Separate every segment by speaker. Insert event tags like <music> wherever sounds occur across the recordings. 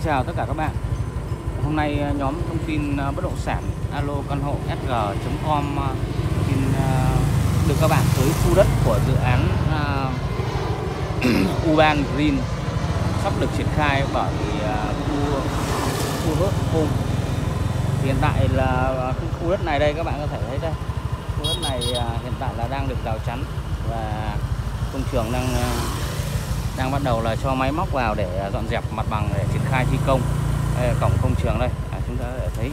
Speaker 1: Xin chào tất cả các bạn. Hôm nay à, nhóm thông tin à, bất động sản alo căn hộ sg.com à, xin được các bạn tới khu đất của dự án <clears throat> Urban Green sắp được triển khai bởi khu khu đất home. Hiện tại là khu đất này đây, các bạn có thể thấy đây. Khu đất này hiện tại là đang được rào chắn và công trường đang đang bắt đầu là cho máy móc vào để dọn dẹp mặt bằng để triển khai thi công. Đây là cổng công trường đây. À, chúng ta thấy.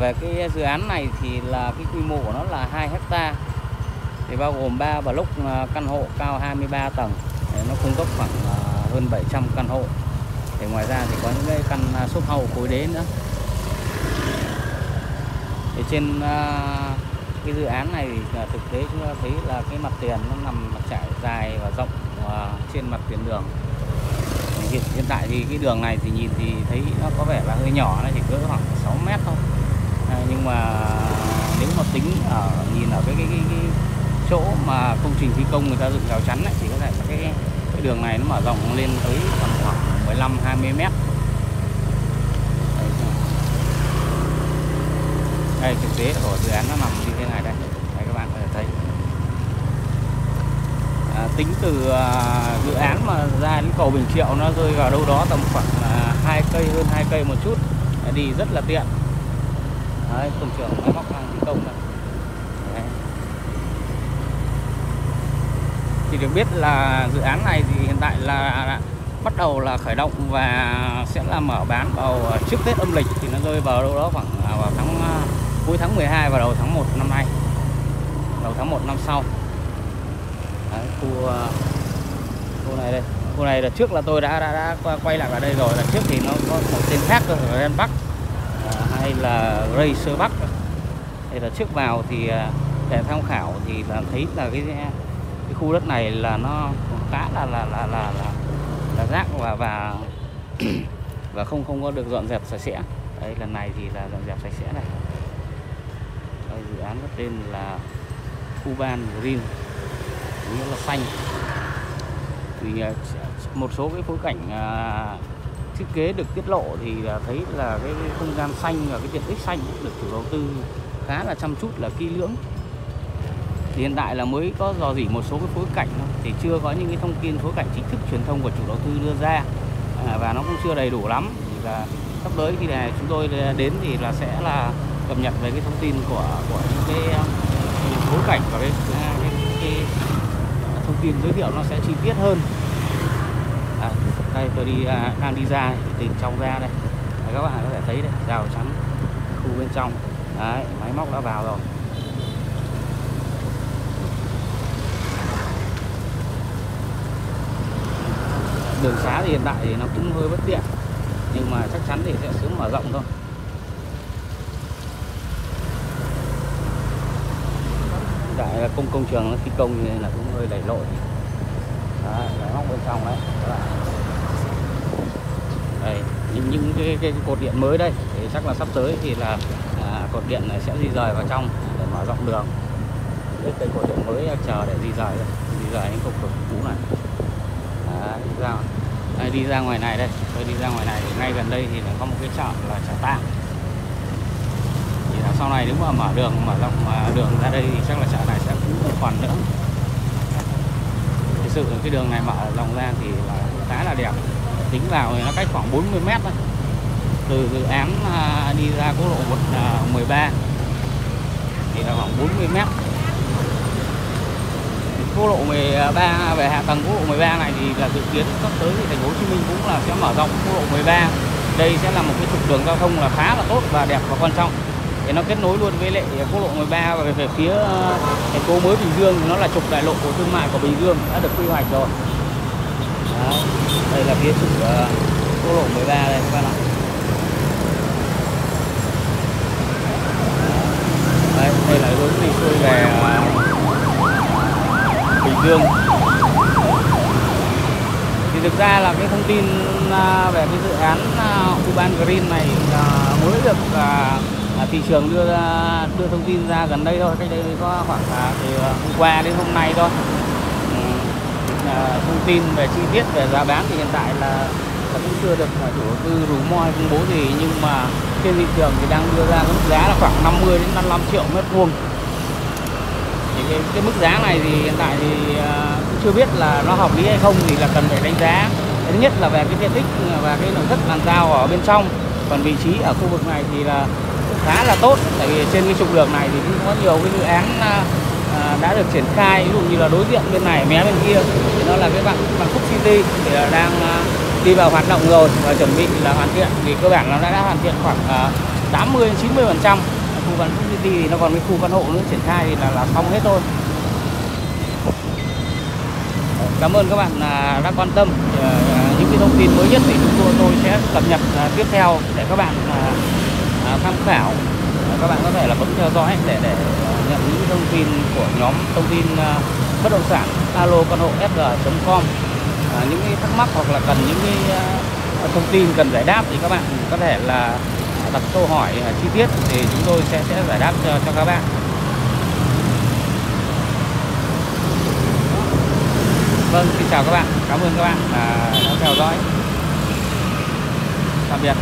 Speaker 1: Về cái dự án này thì là cái quy mô của nó là 2 hecta. Thì bao gồm 3 block à, căn hộ cao 23 tầng. Nó cung cấp khoảng à, hơn 700 căn hộ. Thì ngoài ra thì có những cái căn à, shop hậu khối đế nữa. Thì trên cái dự án này thì à, thực tế chúng ta thấy là cái mặt tiền nó nằm trải dài và rộng à, trên mặt tiền đường. Hiện, hiện tại thì cái đường này thì nhìn thì thấy nó có vẻ là hơi nhỏ nó chỉ cỡ khoảng 6 mét thôi. À, nhưng mà nếu mà tính ở nhìn ở cái cái, cái, cái chỗ mà công trình thi công người ta dựng rào chắn ấy, thì có thể cái cái đường này nó mở rộng lên tới tầm khoảng 15 20 mét. Đây thực tế của dự án nó nằm như thế này đây đây các bạn có thể thấy à, tính từ à, dự án mà ra đến cầu Bình Triệu nó rơi vào đâu đó tầm khoảng à, hai cây hơn hai cây một chút à, đi rất là tiện. Đấy, công trường máy móc đang thi công này. Đấy. thì được biết là dự án này thì hiện tại là bắt đầu là khởi động và sẽ là mở bán vào trước Tết âm lịch thì nó rơi vào đâu đó khoảng vào tháng cuối tháng 12 và đầu tháng 1 năm nay. Đầu tháng 1 năm sau. Đấy, khu ờ, khu này đây. Khu này là trước là tôi đã, đã đã quay lại ở đây rồi. Là trước thì nó có một tên khác ở Ren Bắc à, hay là Racer Bắc. Đây là trước vào thì ờ, để tham khảo thì là thấy là cái cái khu đất này là nó khá là là là là là, là rác và và <clears throat> và không không có được dọn dẹp sạch sẽ. Đây lần này thì là dọn dẹp sạch sẽ này. Đây, dự án có tên là Cuban Green nghĩa là xanh. Thì à, một số cái phối cảnh à, thiết kế được tiết lộ thì à, thấy là cái không gian xanh và cái diện tích xanh được chủ đầu tư khá là chăm chút là kỹ lưỡng. Thì hiện tại là mới có dò dỉ một số cái phối cảnh thì chưa có những cái thông tin phối cảnh chính thức truyền thông của chủ đầu tư đưa ra. À, và nó cũng chưa đầy đủ lắm. Thì là sắp tới khi này chúng tôi đến thì là sẽ là cập nhật về cái thông tin của của những cái phối cảnh và cái thông tin giới thiệu nó sẽ chi tiết hơn. À, đây tôi đi à, đang đi ra từ trong ra đây. Đấy, các bạn có thể thấy đây rào chắn khu bên trong. Đấy máy móc đã vào rồi. Đường xá thì hiện tại thì nó cũng hơi bất tiện nhưng mà chắc chắn thì sẽ sớm mở rộng thôi. Tại công công trường nó thi công như là cũng hơi đẩy lội. Đấy, máy móc bên trong đấy đây những những cái, cái, cái cột điện mới đây thì chắc là sắp tới thì là à, cột điện này sẽ di rời vào trong để mở rộng đường. Cái cây cột điện mới chờ để di rời di rời những cột cũ này. Đấy, ra đây, đi ra ngoài này đây. Tôi đi ra ngoài này ngay gần đây thì là có một cái chợ là chợ tạm sau này nếu mà mở đường, mở rộng đường ra đây thì chắc là chợ này sẽ cũng còn nữa. Thực sự cái đường này mở rộng ra thì là khá là đẹp. Tính vào thì nó cách khoảng 40 mét thôi. Từ dự án à, đi ra quốc lộ 113 à, thì là khoảng 40 mét. Quốc lộ 13 về hạ tầng quốc lộ 13 này thì là dự kiến sắp tới thì thành phố Hồ Chí Minh cũng là sẽ mở rộng quốc lộ 13 đây sẽ là một cái trục đường giao thông là khá là tốt và đẹp và quan trọng nó kết nối luôn với lại quốc lộ 13 và về phía ờ, thành phố mới Bình Dương. Thì nó là trục đại lộ của thương mại của Bình Dương đã được quy hoạch rồi. Đó. đây là phía trục ờ, quốc lộ 13 đây các bạn ạ. Đây, đây là hướng đi xuôi về ờ, Bình Dương. Thì thực ra là cái thông tin về cái dự án uh, Uban Green này mới được à, thị trường đưa đưa thông tin ra gần đây thôi cách đây có khoảng à, từ à, hôm qua đến hôm nay thôi. Ừ, à, thông tin về chi tiết về giá bán thì hiện tại là cũng chưa được à, chủ đầu tư rủ moi công bố gì. Nhưng mà trên thị trường thì đang đưa ra mức giá là khoảng 50 đến 55 triệu mét vuông. Thì cái, cái mức giá này thì hiện tại thì à, cũng chưa biết là nó hợp lý hay không thì là cần phải đánh giá. Thứ nhất là về cái diện tích và cái nội thất bàn giao ở bên trong. Còn vị trí ở khu vực này thì là khá là tốt. Tại vì trên cái trục đường này thì cũng có nhiều cái dự án à, à, đã được triển khai. Ví dụ như là đối diện bên này mé bên kia thì nó là cái bạn bạn Phúc City thì là đang à, đi vào hoạt động rồi và chuẩn bị là hoàn thiện. Thì cơ bản nó đã, đã hoàn thiện khoảng 80-90 phần trăm. Khu Vạn Phúc City thì nó còn cái khu căn hộ nữa triển khai thì là là xong hết thôi. Cảm ơn các bạn đã quan tâm. Những cái thông tin mới nhất thì chúng tôi, tôi sẽ cập nhật tiếp theo để các bạn tham khảo các bạn có thể là bấm theo dõi để để nhận những thông tin của nhóm thông tin à, bất động sản alo căn hộ sg.com à, những cái thắc mắc hoặc là cần những cái à, thông tin cần giải đáp thì các bạn có thể là đặt câu hỏi à, chi tiết thì chúng tôi sẽ sẽ giải đáp cho, cho các bạn Vâng, xin chào các bạn. Cảm ơn các bạn đã theo dõi. Tạm biệt.